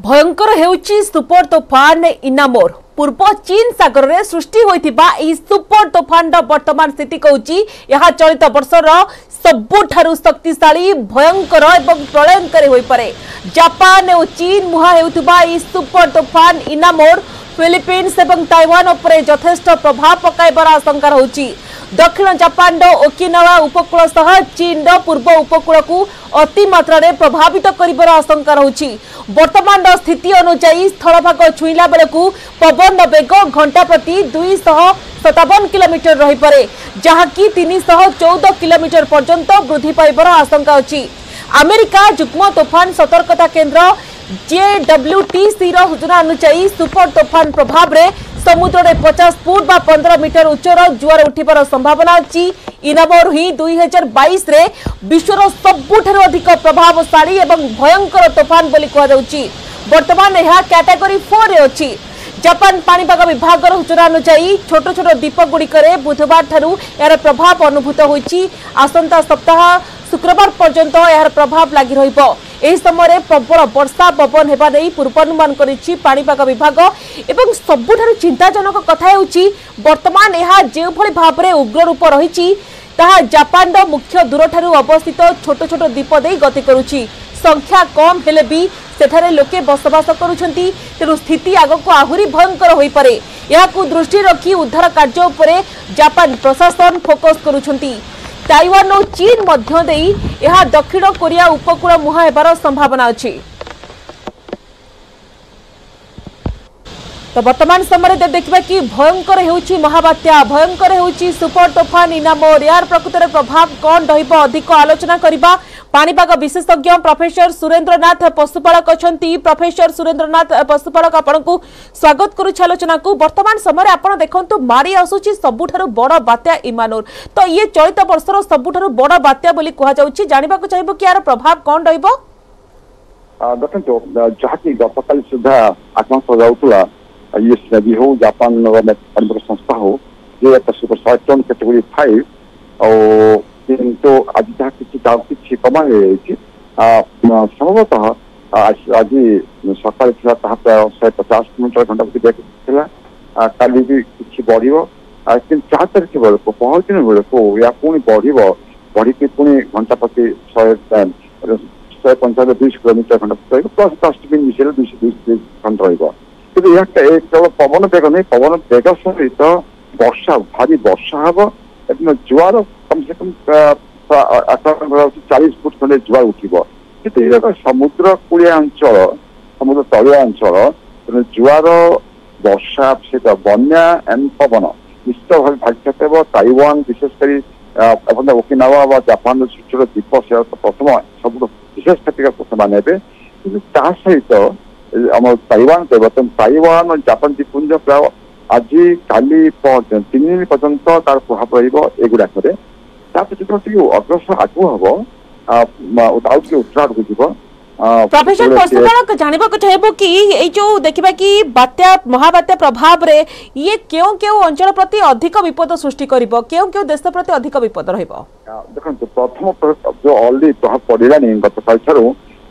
भयंकर सुपर तोफान इनामोर पूर्व चीन सगर में सृष्टि सुपर तोफान वर्तमान स्थित कौची यह चलित बर्षर सबुठ शक्तिशा भयंकर एवं प्रलयंकर जापान और चीन मुहां होता सुपर तोफान इनामोर फिलिपिन्स और तैवान उपथेष प्रभाव पकड़ आशंका रही দক্ষিণ জাপানর ওকিনাওয়া উপকূল সহ চীনর পূর্ব উপকূলকু অতিমাত্রার প্রভাবিত করবার আশঙ্কা রয়েছে বর্তমানর স্থিতি অনুযায়ী স্থলভাগ ছুঁলা বেড়ে পবন বেগ ঘণ্টা প্রতি দুইশহ সতাবন কিলোমিটর রহিপরে যা কি তিনশহ চৌদ কিলোমিটর পর্যন্ত বৃদ্ধি পাইবার আশঙ্কা অছি আমেরিকা যুগ্ম তোফান সতর্কতা কেন্দ্র જેડબ્લ્યુટીસીર સૂચના અનુયાયી સુપર તોફાન પ્રભાવે સમુદ્રને પચાસ ફૂટ બા પંદર મીટર ઉચ્ચર જુઆર ઉઠિવાર સંભાવના ଅଛି ઇનામોર ହିଁ ଦୁଇ ହଜାର ବାଇଶରେ ବିଶ୍ୱର ସବୁଠାରୁ ଅଧିକ ପ୍ରଭାବଶାଳୀ ଏବଂ ଭୟଙ୍କର ତୋଫାନ ବୋଲି କୁହାଯାଉଛି ବର୍ତ୍ତମାନ ଏହା କ୍ୟାଟାଗୋରୀ ଫୋର୍ରେ ଅଛି ଜାପାନ ପାଣିପାଗ ବିଭାଗର ସୂଚନା ଅନୁଯାୟୀ ଛୋଟ ଛୋଟ ଦ୍ୱୀପଗୁଡ଼ିକରେ ବୁଧବାରଠାରୁ ଏହାର ପ୍ରଭାବ ଅନୁଭୂତ ହୋଇଛି ଆସନ୍ତା ସପ୍ତାହ ଶୁକ୍ରବାର ପର୍ଯ୍ୟନ୍ତ ଏହାର ପ୍ରଭାବ ଲାଗି ରହିବ ଏହି ସମୟରେ ପ୍ରବଳ ବର୍ଷା ପବନ ହେବା ନେଇ ପୂର୍ବାନୁମାନ କରିଛି ପାଣିପାଗ ବିଭାଗ ଏବଂ ସବୁଠାରୁ ଚିନ୍ତାଜନକ କଥା ହେଉଛି ବର୍ତ୍ତମାନ ଏହା ଯେଉଁଭଳି ଭାବରେ ଉଗ୍ର ରୂପ ରହିଛି ତାହା ଜାପାନର ମୁଖ୍ୟ ଦୂରଠାରୁ ଅବସ୍ଥିତ ଛୋଟ ଛୋଟ ଦ୍ୱୀପ ଦେଇ ଗତି କରୁଛି ସଂଖ୍ୟା କମ୍ ହେଲେ ବି ସେଠାରେ ଲୋକେ ବସବାସ କରୁଛନ୍ତି ତେଣୁ ସ୍ଥିତି ଆଗକୁ ଆହୁରି ଭୟଙ୍କର ହୋଇପାରେ ଏହାକୁ ଦୃଷ୍ଟିରେ ରଖି ଉଦ୍ଧାର କାର୍ଯ୍ୟ ଉପରେ ଜାପାନ ପ୍ରଶାସନ ଫୋକସ୍ କରୁଛନ୍ତି ତାଇୱାନ ଓ ଚୀନ ମଧ୍ୟ ଦେଇ ଏହା ଦକ୍ଷିଣ କୋରିଆ ଉପକୂଳ ମୁହାଁ ହେବାର ସମ୍ଭାବନା ଅଛି ତ ବର୍ତ୍ତମାନ ସମୟରେ ଦେଖିବା କି ଭୟଙ୍କର ହେଉଛି ମହାବାତ୍ୟା ଭୟଙ୍କର ହେଉଛି ସୁପର ତୋଫାନ ଇନାମ ରେୟାର ପ୍ରକୃତରେ ପ୍ରଭାବ କ'ଣ ରହିବ ଅଧିକ ଆଲୋଚନା କରିବା পাপাগ বিশেষজ্ঞ প্রফেসর সুরেন্দ্রনাথ পশুপাড়ক অনেক প্রফেসর সুরেন্দ্রনাথ পশুপাড়ক আপনার স্বাগত করুছি আলোচনা বর্তমান সময় আপনার দেখুন মারি আসুচি সবুঠার বড় বাত্যা ইমানুর তো ইয়ে চলিত বর্ষর সবুঠার বড় বাত্যা বলে কুহযাচ্ছে জাঁয়া চাহিব কি এর প্রভাব কম রহব ଦେଖନ୍ତୁ ଯାହାକି ଗତକାଲି ସୁଦ୍ଧା ଆକାଂକ୍ଷା ଯାଉଥିଲା ୟୁଏସ୍ଏବି ହଉ ଜାପାନର ପାରମ୍ପରିକ ସଂସ୍ଥା ହଉ ଦୁଇ ହଜାର ଚାରିଶହ ଶହେ ଟନ୍ କାଟେଗୋରୀ ଫାଇଭ୍ ଆଉ କିନ୍ତୁ ଚାହୁଁଛି କ୍ଷମା ହେଇଯାଇଛି ସମ୍ଭବତଃ ଆଜି ସକାଳେ ଥିଲା ତାହା ପ୍ରାୟ ଶହେ ପଚାଶ କିଲୋମିଟର ଘଣ୍ଟା ପ୍ରତି ବ୍ୟାକ ଥିଲା କାଲି ବି କିଛି ବଢ଼ିବ କିନ୍ତୁ ଚାରି ତାରିଖ ବେଳକୁ ପହରଦିନ ବେଳକୁ ଏହା ପୁଣି ବଢ଼ିବ ବଢ଼ିକି ପୁଣି ଘଣ୍ଟା ପ୍ରତି ଶହେ ଶହେ ପଞ୍ଚାନବେ ଦୁଇଶହ କିଲୋମିଟର ଘଣ୍ଟା ପ୍ରତି ରହିବ ପ୍ଲସ୍ ଡଷ୍ଟବିନ୍ ମିଶାଇଲେ ଦୁଇଶହ ଦୁଇଶହ ଘଣ୍ଟା ରହିବ କିନ୍ତୁ ଏହା କେବଳ ପବନ ବେଗ ନାହିଁ ପବନ ବେଗ ସହିତ ବର୍ଷା ଭାରି ବର୍ଷା ହେବ ଏବଂ ଜୁଆର କମ୍ ସେ କମ୍ ଆକଳନ କରାଯାଉଛି ଚାଳିଶ ଫୁଟ ଖଣ୍ଡେ ଜୁଆର ଉଠିବ କିନ୍ତୁ ଏ ଏକ ସମୁଦ୍ର କୂଳିଆ ଅଞ୍ଚଳ ସମୁଦ୍ର ତଳିଆ ଅଞ୍ଚଳ ତେଣୁ ଜୁଆର ବର୍ଷା ସହିତ ବନ୍ୟା ଏଣ୍ଡ ପବନ ନିଶ୍ଚିତ ଭାବେ ଭାଗ୍ୟାତ ହେବ ତାଇୱାନ ବିଶେଷ କରି ଏବଂ ଓକିନାୱା ବା ଜାପାନର ଛୋଟ ଛୋଟ ଦ୍ୱୀପ ସେ ପ୍ରଥମ ସବୁଠୁ ବିଶେଷ କ୍ଷତିଗ୍ରସ୍ତ ସେମାନେ ହେବେ କିନ୍ତୁ ତା ସହିତ ଆମ ତାଇୱାନ ବର୍ତ୍ତମାନ ତାଇୱାନ ଜାପାନ ଦ୍ୱୀପୁଞ୍ଜ ପ୍ରାୟ ଆଜି କାଲି ତିନି ଦିନ ପର୍ଯ୍ୟନ୍ତ ତାର ପ୍ରଭାବ ରହିବ ଏଗୁଡ଼ାକରେ ତାପରେ ଯେତେବେଳେ ଟିକେ ଅଗ୍ରସର ଆଗକୁ ହବ ଆଉ ଟିକେ ଉତ୍ସାହକୁ ଯିବ প্রফেসর পশুপালক জাঁয়া চাহিব কি এই যে দেখা কি বাত্যা মহাবাত্যা প্রভাবে ইয়ে কেউ কেউ অঞ্চল প্রতি অধিক বিপদ সৃষ্টি করব কেউ কেউ দেশ প্রতি অধিক বিপদ রহব দেখুন প্রথম যে অলরেডি প্রভাব পড়লানি গতকাল ঠার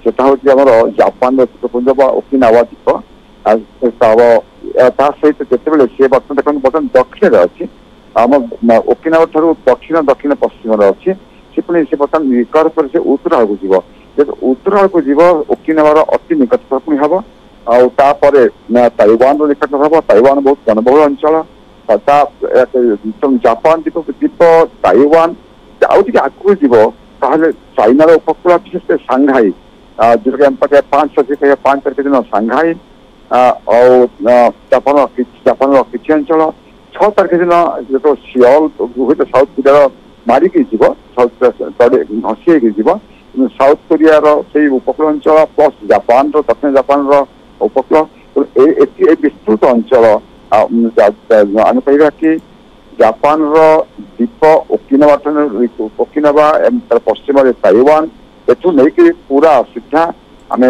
সেটা হচ্ছে আমার জাপান দ্বীপপুঞ্জ বা ওকিনাওয়া দ্বীপ তা সহিত যেতবে সে বর্তমান দেখুন বর্তমান দক্ষিণে অনেক ଆମ ଓକିନାଓ ଠାରୁ ଦକ୍ଷିଣ ଦକ୍ଷିଣ ପଶ୍ଚିମରେ ଅଛି ସେ ପୁଣି ସେ ବର୍ତ୍ତମାନ ନିକଟ ପରେ ସେ ଉତ୍ତର ଆଡ଼କୁ ଯିବ ଯେହେତୁ ଉତ୍ତର ଆଡ଼କୁ ଯିବ ଓକିନାଓର ଅତି ନିକଟତର ପୁଣି ହେବ ଆଉ ତାପରେ ତାଇୱାନର ନିକଟତର ହେବ ତାଇୱାନ ବହୁତ ଜନବହୁଳ ଅଞ୍ଚଳ ତା ଜାପାନ ଦ୍ୱୀପ ଦ୍ୱୀପ ତାଇୱାନ ଆଉ ଟିକେ ଆଗକୁ ଯିବ ତାହେଲେ ଚାଇନାର ଉପକୂଳ ବିଶେଷ କରି ସାଂଘାଇ ଯେଉଁଟାକି ଆମ ପାଖରେ ପାଞ୍ଚ ତାରିଖ ପାଞ୍ଚ ତାରିଖ ଦିନ ସାଂଘାଇ ଆଉ ଜାପାନର ଜାପାନର କିଛି ଅଞ୍ଚଳ ଛଅ ତାରିଖ ଦିନ जो सिअल हुए त साउथ कोरिया ମାରିକି ଯିବ ନସି ହେଇକି ଯିବ ସାଉଥ କୋରିଆର ସେଇ ଉପକୂଳ ଅଞ୍ଚଳ ପ୍ଲସ୍ ଜାପାନର ଦକ୍ଷିଣ ଜାପାନର ଉପକୂଳ ଏଠି ଏ ବିସ୍ତୃତ ଅଞ୍ଚଳ ଆମେ କହିବା କି ଜାପାନର ଦ୍ୱୀପ ଓକିନବା ଓକିନବା ପଶ୍ଚିମରେ ତାଇୱାନ ଏଠୁ ନେଇକି ପୁରା ସିଧା ଆମେ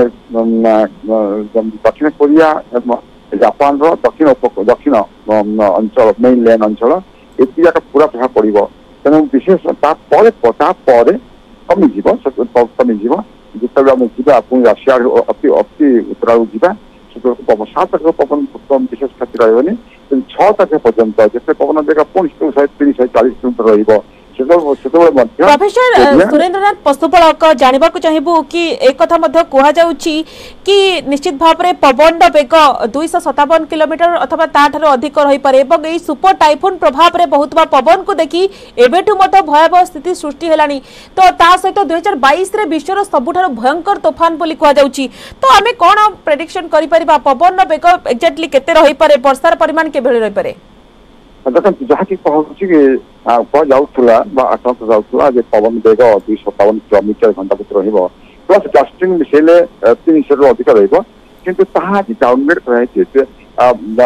ଦକ୍ଷିଣ କୋରିଆ ଜାପାନର ଦକ୍ଷିଣ ଦକ୍ଷିଣ ଅଞ୍ଚଳ ମେନ୍ ଲ୍ୟାଣ୍ଡ ଅଞ୍ଚଳ ଏତିକି ଯାକ ପୁରା ପ୍ରଭାବ ପଡ଼ିବ ତେଣୁ ବିଶେଷ ତାପରେ ତାପରେ କମିଯିବ କମିଯିବ ଯେତେବେଳେ ଆମେ ଯିବା ପୁଣି ରାଶିଆ ଅତି ଅତି ଉତ୍ତରାକୁ ଯିବା ସେତେବେଳକୁ ପବନ ସାତ ତାରିଖ ପବନ ବିଶେଷ କ୍ଷତି ରହିବନି କିନ୍ତୁ ଛଅ ତାରିଖ ପର୍ଯ୍ୟନ୍ତ ଯେତେ ପବନ ଜାଗା ପୁଣି ଶହେ ତିରିଶ ଶହେ ଚାଳିଶ କିଲୋମିଟର ରହିବ প্রফেসর সুরেন্দ্রনাথ পশুপালক জাণিবাকু চাহিবু কি একথা মধ্য কুহযাউছি কি নিশ্চিত ভাবে পবনর বেগ দুইশ সতাবন কিলোমিটার অথবা তাঠার অধিক রহিপারে এবং এই সুপর টাইফুন প্রভাবে বহুতবা পবনকু দেখি এবেঠু মধ্য ভয়াবহ স্থিতি সৃষ্টি হেলানি তো তা সহিত দুই হাজার বাইশে বিশ্বর সবুঠার ভয়ঙ্কর তোফান বলে কুহযাউছি তো আমি কোণ প্রেডিকশন করে পবনর বেগ এক্সাক্টলি কেতে রহিপারে বর্ষার পরিমাণ কেভাবে রহিপারে ଦେଖନ୍ତୁ ଯାହାକି କହୁଛି କୁହାଯାଉଥିଲା ବା ଆକ୍ରାନ୍ତ ଯାଉଥିଲା ଯେ ପବନ ବେଗ ଦୁଇଶହ ବାବନ କିଲୋମିଟର ଘଣ୍ଟା ଭିତରେ ରହିବ ପ୍ଲସ୍ ଡଷ୍ଟିଂ ମିଶାଇଲେ ତିନିଶହରୁ ଅଧିକ ରହିବ କିନ୍ତୁ ତାହା ଆଜି ଡାଉନଗ୍ରେଡ୍ କରାଯାଇଛି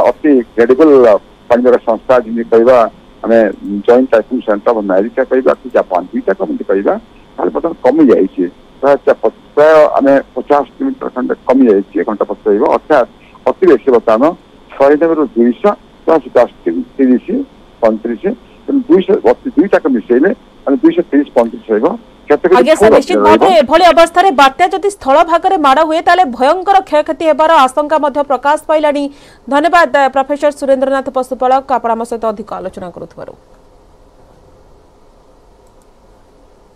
ଅତି କ୍ରେଡିବୁଲ୍ ପାଣିପାଗ ସଂସ୍ଥା ଯେମିତି କହିବା ଆମେ joint typhoon centre of America କହିବା କି ଜାପାନ ଦୁଇଟାକ ଏମିତି କହିବା ତାହେଲେ ବର୍ତ୍ତମାନ କମିଯାଇଛି ପ୍ରାୟ ଆମେ ପଚାଶ କିଲୋମିଟର ଖଣ୍ଡେ କମିଯାଇଛି ଘଣ୍ଟା ପଛ ରହିବ ଅର୍ଥାତ୍ ଅତି ବେଶୀ ବର୍ତ୍ତମାନ ଶହେ ନବେରୁ ଦୁଇଶହ चारसम्म चार सय तेइस पैँतिस दुई सय दुईटाक मिसैले अनि दुई सय तेइस पैँतिस रहेको আজ্ঞা স্যার নিশ্চিত ভাবে এভাবে অবস্থায় বাত্যা যদি স্থলভাগে মাড় হুয়ে তাহলে ভয়ঙ্কর ক্ষয়ক্ষতি হবার আশঙ্কা প্রকাশ পাইলা ধন্যবাদ প্রফেসর সুরেন্দ্রনাথ পশুপালক আপনার সহ অধিক আলোচনা করুথবার